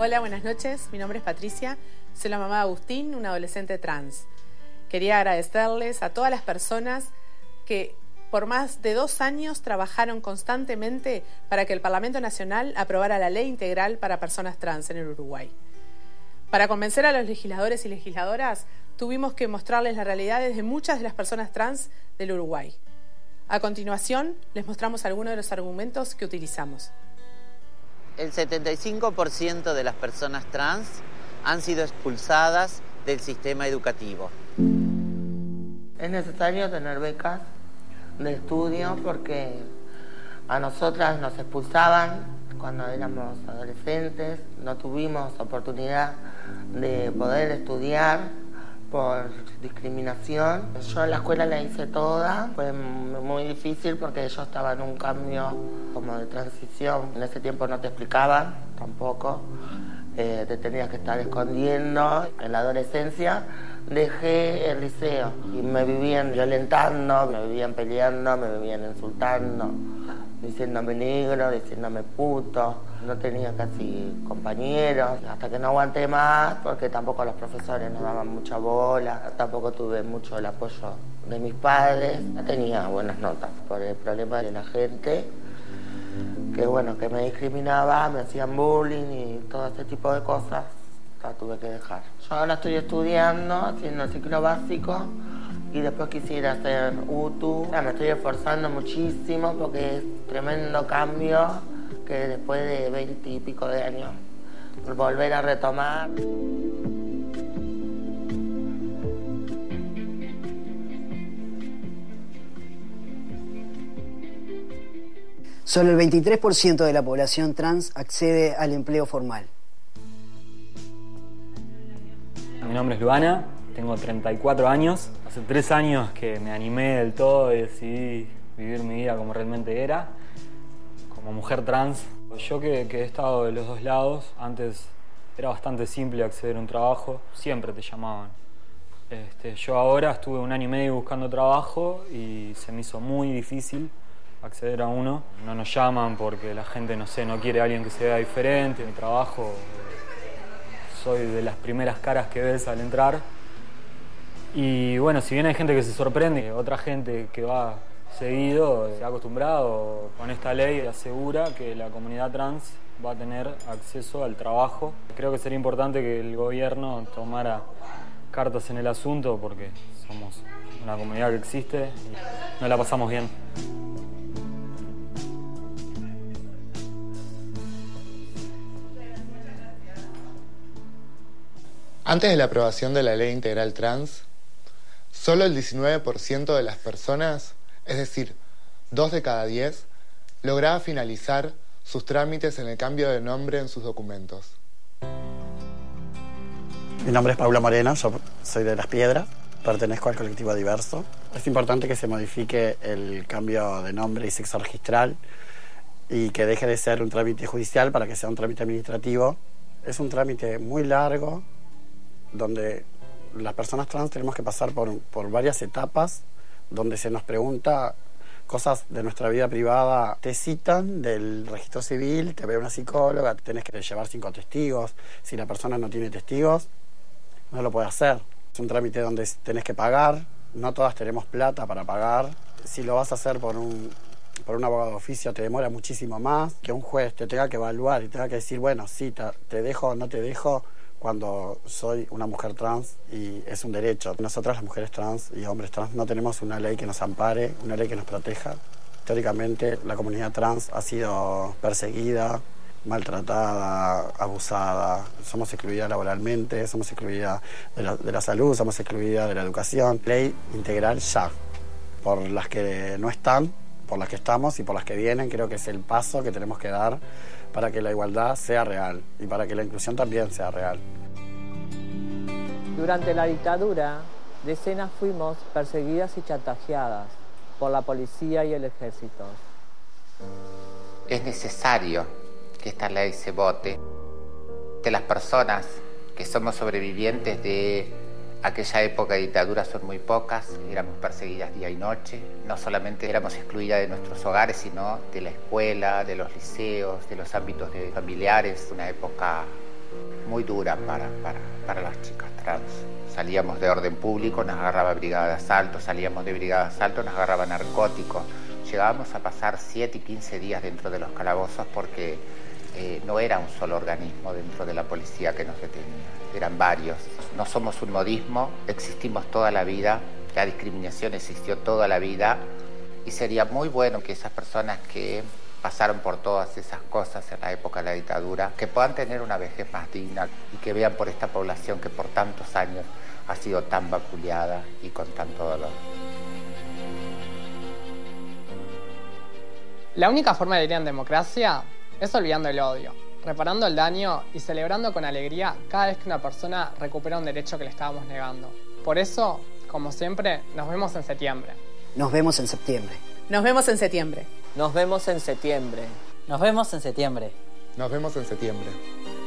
Hola, buenas noches. Mi nombre es Patricia. Soy la mamá de Agustín, un adolescente trans. Quería agradecerles a todas las personas que por más de dos años trabajaron constantemente para que el Parlamento Nacional aprobara la ley integral para personas trans en el Uruguay. Para convencer a los legisladores y legisladoras, tuvimos que mostrarles la realidad de muchas de las personas trans del Uruguay. A continuación, les mostramos algunos de los argumentos que utilizamos el 75% de las personas trans han sido expulsadas del sistema educativo. Es necesario tener becas de estudio porque a nosotras nos expulsaban cuando éramos adolescentes, no tuvimos oportunidad de poder estudiar por discriminación. Yo la escuela la hice toda, fue muy difícil porque yo estaba en un cambio como de transición. En ese tiempo no te explicaban tampoco, eh, te tenías que estar escondiendo. En la adolescencia dejé el liceo y me vivían violentando, me vivían peleando, me vivían insultando diciéndome negro, diciéndome puto, no tenía casi compañeros, hasta que no aguanté más, porque tampoco los profesores nos daban mucha bola, tampoco tuve mucho el apoyo de mis padres, no tenía buenas notas por el problema de la gente, que bueno, que me discriminaba, me hacían bullying y todo ese tipo de cosas, la tuve que dejar. Yo ahora estoy estudiando, haciendo el ciclo básico, y después quisiera hacer UTU. Me estoy esforzando muchísimo porque es tremendo cambio que después de veinte y pico de años volver a retomar. Solo el 23% de la población trans accede al empleo formal. Mi nombre es Luana, tengo 34 años. Hace tres años que me animé del todo y decidí vivir mi vida como realmente era, como mujer trans. Yo que, he estado de los dos lados, antes era bastante simple acceder a un trabajo, siempre te llamaban. Este, yo ahora estuve un año y medio buscando trabajo y se me hizo muy difícil acceder a uno. No nos llaman porque la gente, no sé, no quiere a alguien que se vea diferente. Mi trabajo, soy de las primeras caras que ves al entrar y bueno, si bien hay gente que se sorprende, otra gente que va seguido se ha acostumbrado con esta ley asegura que la comunidad trans va a tener acceso al trabajo. Creo que sería importante que el gobierno tomara cartas en el asunto porque somos una comunidad que existe y no la pasamos bien. Antes de la aprobación de la ley integral trans, Solo el 19% de las personas, es decir, dos de cada diez, lograba finalizar sus trámites en el cambio de nombre en sus documentos. Mi nombre es Paula Moreno, yo soy de Las Piedras, pertenezco al colectivo Diverso. Es importante que se modifique el cambio de nombre y sexo registral y que deje de ser un trámite judicial para que sea un trámite administrativo. Es un trámite muy largo donde las personas trans tenemos que pasar por, por varias etapas donde se nos pregunta cosas de nuestra vida privada. Te citan del registro civil, te ve una psicóloga, tenés que llevar cinco testigos. Si la persona no tiene testigos, no lo puede hacer. Es un trámite donde tenés que pagar. No todas tenemos plata para pagar. Si lo vas a hacer por un, por un abogado de oficio, te demora muchísimo más. Que un juez te tenga que evaluar y tenga que decir, bueno, sí, te, te dejo o no te dejo cuando soy una mujer trans y es un derecho. Nosotras las mujeres trans y hombres trans no tenemos una ley que nos ampare, una ley que nos proteja. Históricamente la comunidad trans ha sido perseguida, maltratada, abusada, somos excluidas laboralmente, somos excluidas de la, de la salud, somos excluidas de la educación. Ley integral ya, por las que no están, por las que estamos y por las que vienen, creo que es el paso que tenemos que dar para que la igualdad sea real y para que la inclusión también sea real. Durante la dictadura, decenas fuimos perseguidas y chantajeadas por la policía y el ejército. Es necesario que esta ley se vote. De las personas que somos sobrevivientes de aquella época de dictadura son muy pocas, éramos perseguidas día y noche, no solamente éramos excluidas de nuestros hogares, sino de la escuela, de los liceos, de los ámbitos de familiares, una época muy dura para, para, para las chicas trans. Salíamos de orden público, nos agarraba brigada de asalto, salíamos de brigada de asalto, nos agarraba narcóticos. Llegábamos a pasar 7 y 15 días dentro de los calabozos porque eh, no era un solo organismo dentro de la policía que nos detenía, eran varios. No somos un modismo, existimos toda la vida, la discriminación existió toda la vida y sería muy bueno que esas personas que pasaron por todas esas cosas en la época de la dictadura, que puedan tener una vejez más digna y que vean por esta población que por tantos años ha sido tan vapuleada y con tanto dolor. La única forma de vivir en democracia es olvidando el odio, reparando el daño y celebrando con alegría cada vez que una persona recupera un derecho que le estábamos negando. Por eso, como siempre, nos vemos en septiembre. Nos vemos en septiembre. Nos vemos en septiembre. Nos vemos en septiembre. Nos vemos en septiembre. Nos vemos en septiembre.